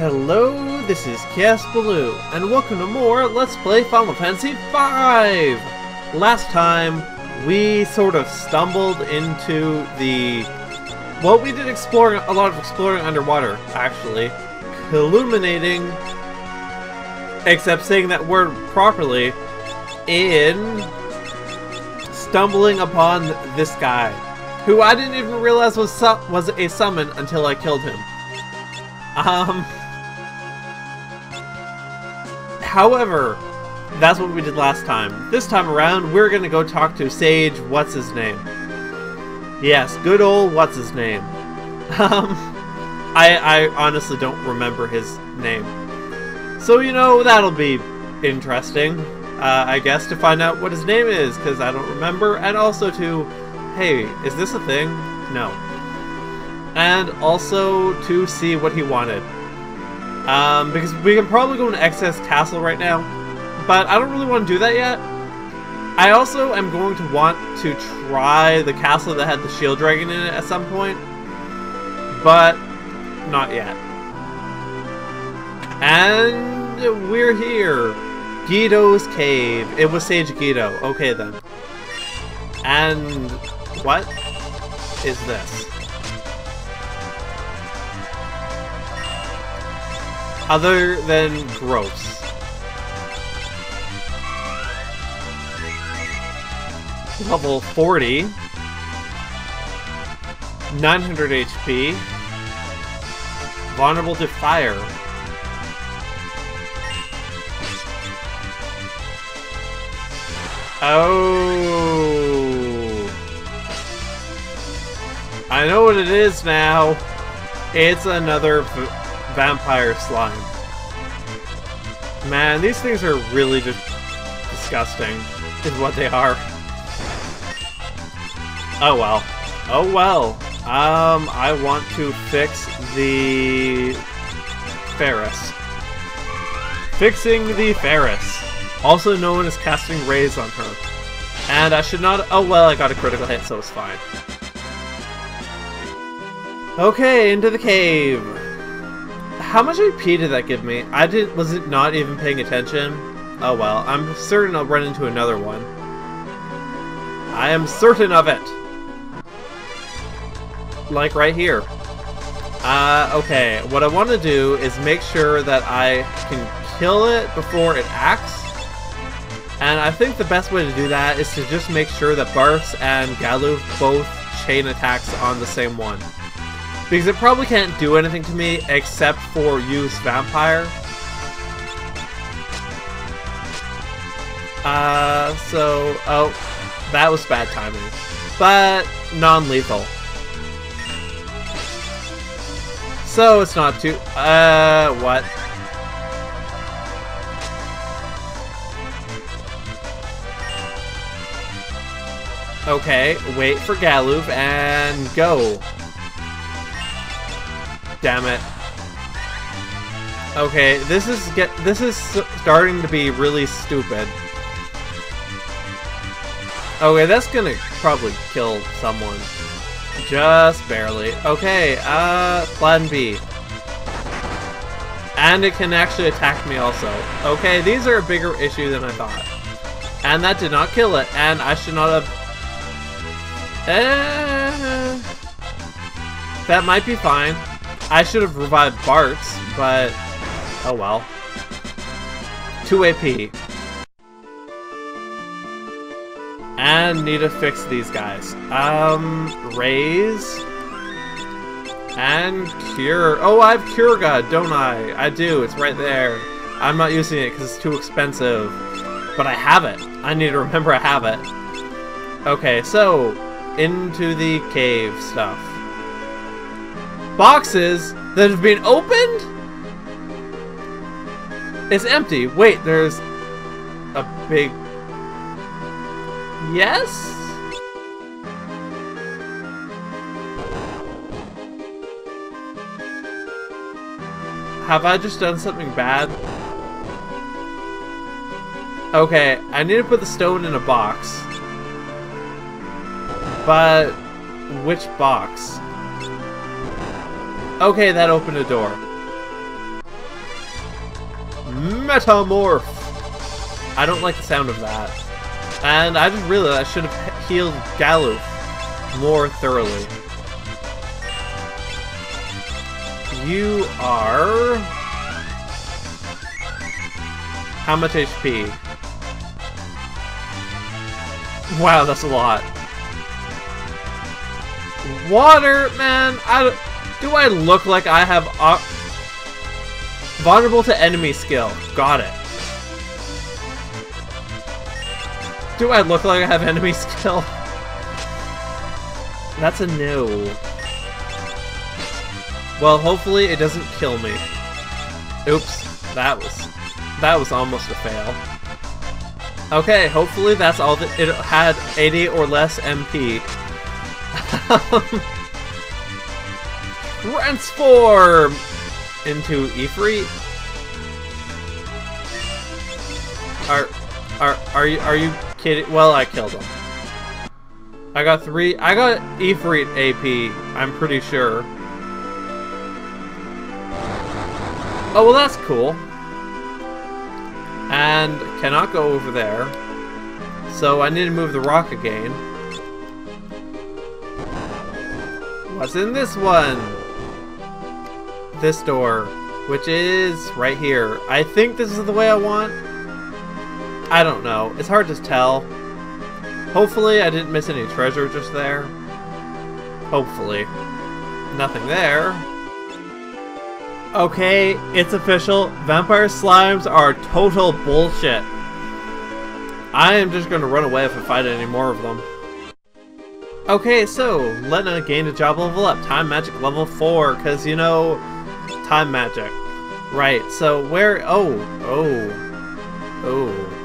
Hello, this is Chaos Baloo, and welcome to more Let's Play Final Fantasy V! Last time, we sort of stumbled into the... Well, we did exploring a lot of exploring underwater, actually. Illuminating, except saying that word properly, in stumbling upon this guy, who I didn't even realize was was a summon until I killed him. Um... However, that's what we did last time. This time around, we're gonna go talk to Sage, what's his name? Yes, good old what's his name. Um, I, I honestly don't remember his name. So, you know, that'll be interesting, uh, I guess, to find out what his name is, because I don't remember, and also to, hey, is this a thing? No. And also to see what he wanted. Um, because we can probably go into Exdeath's Castle right now, but I don't really want to do that yet. I also am going to want to try the castle that had the shield dragon in it at some point, but not yet. And we're here. Ghido's Cave. It was Sage Guido. Okay then. And what is this? Other than gross. Level 40. 900 HP. Vulnerable to fire. Oh. I know what it is now. It's another vampire slime. Man, these things are really just disgusting, is what they are. Oh well. Oh well. Um, I want to fix the Faris. Fixing the Faris. Also known as casting raise on her. And I should not- oh well, I got a critical hit, so it's fine. Okay, into the cave. How much AP did that give me? I did was it not even paying attention? Oh well, I'm certain I'll run into another one. I am certain of it. Like right here. Uh, okay, what I want to do is make sure that I can kill it before it acts. And I think the best way to do that is to just make sure that Bartz and Galuf both chain attacks on the same one. Because it probably can't do anything to me except for use Vampire. Uh, so, oh, that was bad timing. But, non-lethal. So, it's not too, uh, what? Okay, wait for Galuf and go. Damn it. Okay, this is get this is starting to be really stupid. Okay, that's gonna probably kill someone. Just barely. Okay, uh, plan B. And it can actually attack me also. Okay, these are a bigger issue than I thought. And that did not kill it, and I should not have... Eh, that might be fine. I should have revived Bartz, but oh well. 2 AP. And need to fix these guys. Um, raise. And cure. Oh, I have Curaga, don't I? I do, it's right there. I'm not using it because it's too expensive. But I have it. I need to remember I have it. Okay, so, into the cave stuff boxes that have been opened? It's empty. Wait, there's a big... Yes? Have I just done something bad? Okay, I need to put the stone in a box. But... Which box? Okay, that opened a door. Metamorph! I don't like the sound of that. And I just realized I should have healed Galuf more thoroughly. You are... How much HP? Wow, that's a lot. Water, man! I, do I look like I have... Uh, vulnerable to enemy skill. Got it. Do I look like I have enemy skill? That's a no. Well, hopefully it doesn't kill me. Oops, that was that was almost a fail. Okay, hopefully that's all that it had 80 or less MP. Transform into Ifrit. Are are are you are you kidding? Well, I killed him. I got three. I got Ifrit AP. I'm pretty sure. Oh well, that's cool. And cannot go over there. So I need to move the rock again. What's in this one? This door, which is right here. I think this is the way I want. I don't know. It's hard to tell. Hopefully I didn't miss any treasure just there. Hopefully. Nothing there. Okay, it's official. Vampire slimes are total bullshit. I am just gonna run away if I fight any more of them. Okay, so, Lenna gained a job level up. Time magic level 4, because, you know, time magic. Right, so where... Oh, oh, oh.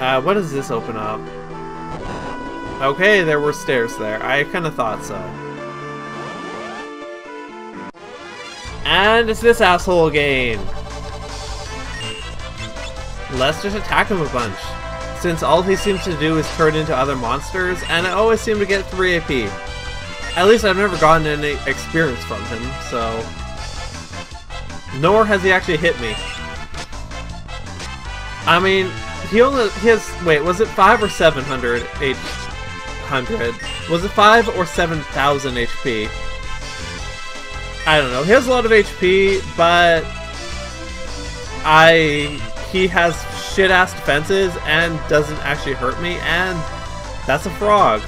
Uh, what does this open up? Okay, there were stairs there. I kind of thought so. And it's this asshole again. Let's just attack him a bunch. Since all he seems to do is turn into other monsters, and I always seem to get 3 AP. At least I've never gotten any experience from him, so... Nor has he actually hit me. I mean, he only he has wait, was it five or seven hundred H hundred? Was it five or seven thousand HP? I don't know. He has a lot of HP, but I he has shit ass defenses and doesn't actually hurt me, and that's a frog.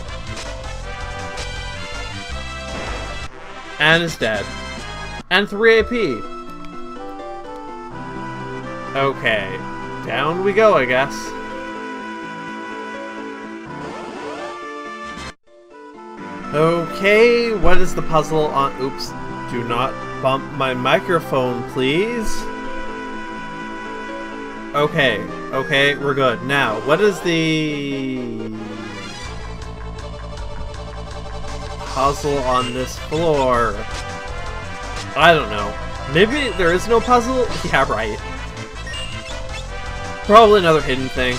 And is dead. And 3 AP. Okay. Down we go, I guess. Okay, what is the puzzle on- oops. Do not bump my microphone, please. Okay, okay, we're good. Now, what is the... puzzle on this floor? I don't know. Maybe there is no puzzle? Yeah, right. Probably another hidden thing.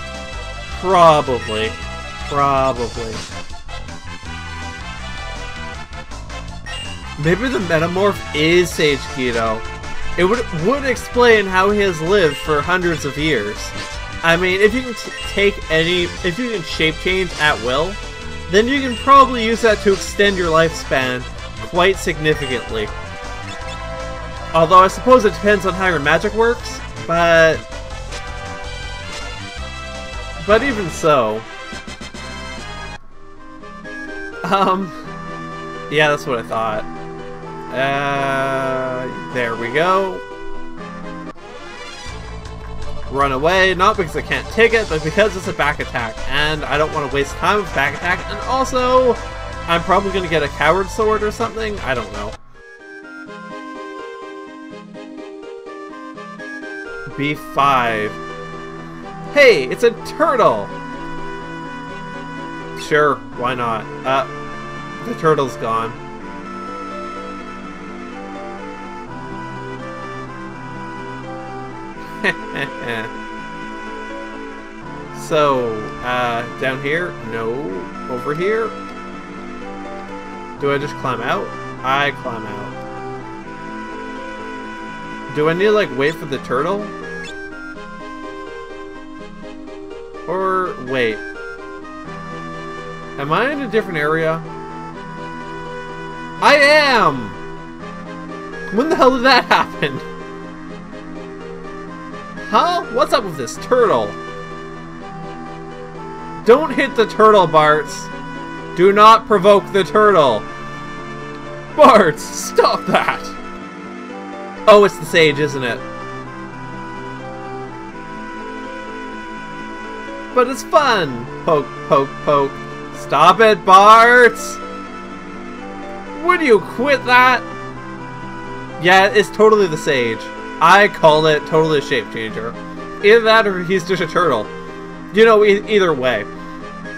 Probably. Probably. Maybe the Metamorph is Sage Ghido. It would would explain how he has lived for hundreds of years. I mean, if you can take any, if you can shape change at will, then you can probably use that to extend your lifespan quite significantly. Although I suppose it depends on how your magic works, but but even so... Um... Yeah, that's what I thought. Uh... There we go. Run away, not because I can't take it, but because it's a back attack, and I don't want to waste time with back attack, and also, I'm probably going to get a coward sword or something? I don't know. B5. Hey, it's a turtle! Sure, why not? Uh, the turtle's gone. So, uh, down here? No. Over here? Do I just climb out? I climb out. Do I need to, like, wait for the turtle? Or, wait. Am I in a different area? I am! When the hell did that happen? Huh? What's up with this turtle? Don't hit the turtle, Bartz. Do not provoke the turtle. Bartz, stop that! Oh, it's the sage, isn't it? But it's fun! Poke, poke, poke. Stop it, Bartz! Would you quit that? Yeah, it's totally the sage. I call it totally a shape changer. Either that or he's just a turtle. You know, e either way.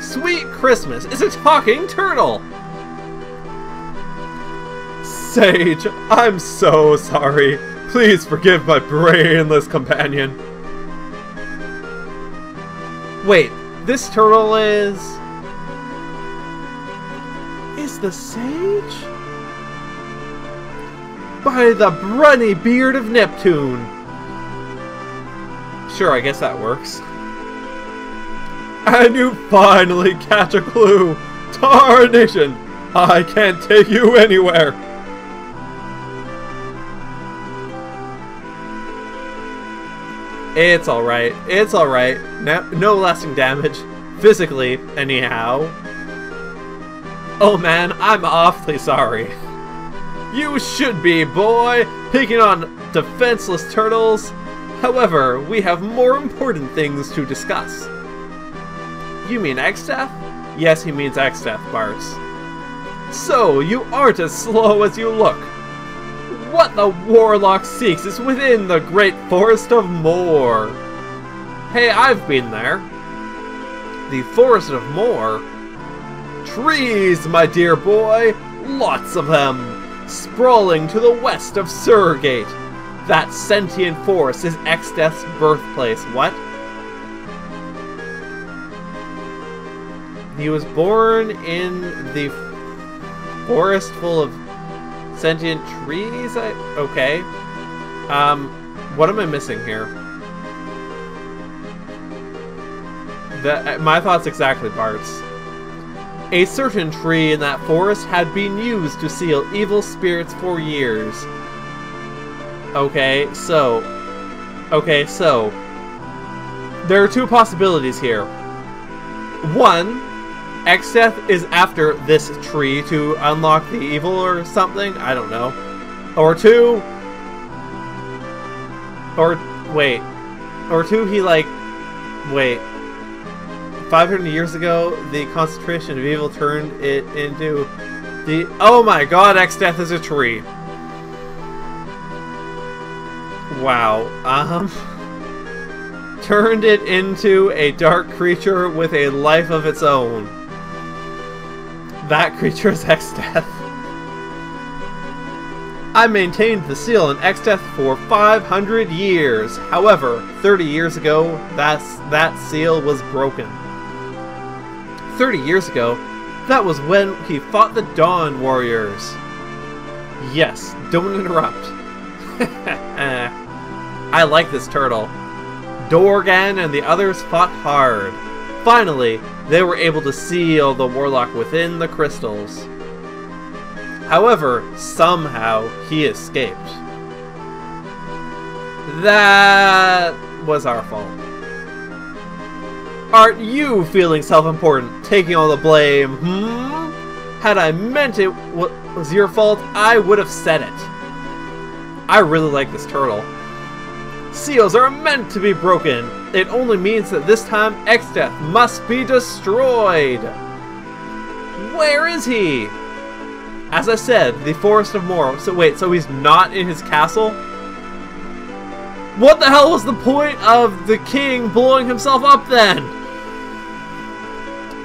Sweet Christmas is a talking turtle! Sage, I'm so sorry. Please forgive my brainless companion. Wait, this turtle is... Is the sage? By the brunny beard of Neptune! Sure, I guess that works. And you finally catch a clue! Tarnation! I can't take you anywhere! It's alright. It's alright. No, no lasting damage. Physically, anyhow. Oh man, I'm awfully sorry. You should be, boy! Picking on defenseless turtles. However, we have more important things to discuss. You mean Exdeath? Yes, he means Exdeath, Bartz. So, you aren't as slow as you look. What the Warlock seeks is within the great forest of Moore. Hey, I've been there. The forest of Moore? Trees, my dear boy! Lots of them! Sprawling to the west of Surgate. That sentient forest is Exdeath's birthplace. What? He was born in the forest full of sentient trees? I, okay. Um, what am I missing here? The, uh, my thoughts exactly, Bartz. A certain tree in that forest had been used to seal evil spirits for years. Okay, so... Okay, so... There are two possibilities here. One, Exdeath is after this tree to unlock the evil or something. I don't know. Or two... Or... Wait. Or two, he like... Wait. 500 years ago, the concentration of evil turned it into the... Oh my god, Exdeath is a tree. Wow. Um... Turned it into a dark creature with a life of its own. That creature is Exdeath. I maintained the seal in Exdeath for 500 years. However, 30 years ago, that's, that seal was broken. 30 years ago, that was when he fought the Dawn Warriors. Yes, don't interrupt. Eh, I like this turtle. Dorgan and the others fought hard. Finally, they were able to seal the Warlock within the crystals. However, somehow he escaped. That was our fault. Aren't you feeling self-important, taking all the blame, hmm? Had I meant it was your fault, I would have said it. I really like this turtle. Seals are meant to be broken. It only means that this time Exdeath must be destroyed. Where is he? As I said, the Forest of Moore. So wait, so he's not in his castle? What the hell was the point of the king blowing himself up then?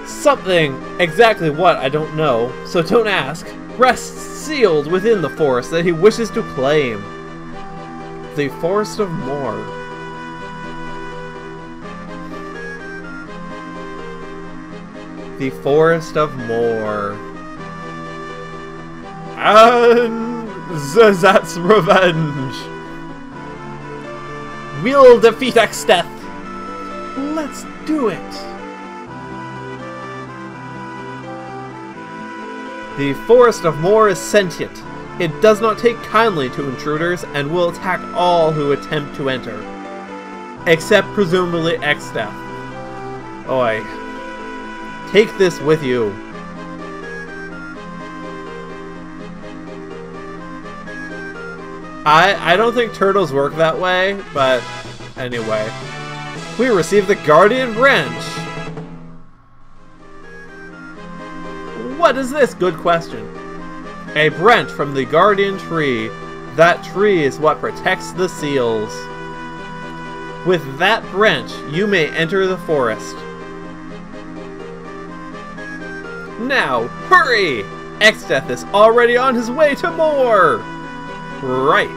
Something, exactly what, I don't know, so don't ask, rests sealed within the forest that he wishes to claim. The Forest of Moore. The Forest of Moore. And Xezat's Revenge. We'll defeat Exdeath! Let's do it! The Forest of Moore is sentient. It does not take kindly to intruders and will attack all who attempt to enter. Except presumably Exdeath. Oi. Take this with you. I I don't think turtles work that way, but anyway. We received the Guardian Branch! What is this? Good question. A branch from the Guardian Tree. That tree is what protects the seals. With that branch, you may enter the forest. Now, hurry! Exdeath is already on his way to Moore! Right.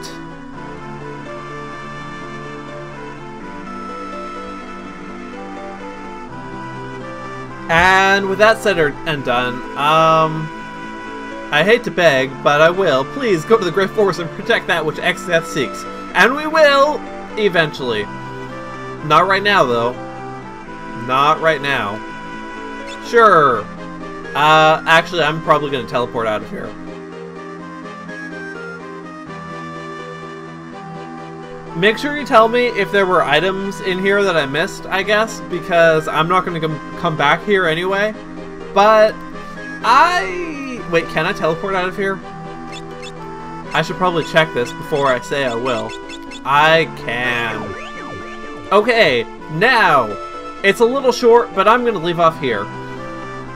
And with that said and done, um... I hate to beg, but I will. Please go to the Great Forest and protect that which Exdeath seeks. And we will! Eventually. Not right now, though. Not right now. Sure. Uh, actually, I'm probably going to teleport out of here. Make sure you tell me if there were items in here that I missed, I guess, because I'm not going to come back here anyway. But I... Wait, can I teleport out of here? I should probably check this before I say I will. I can. Okay, now, it's a little short, but I'm going to leave off here.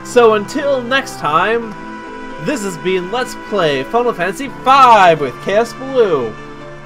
So until next time, this has been Let's Play Final Fantasy V with Kaosubaloo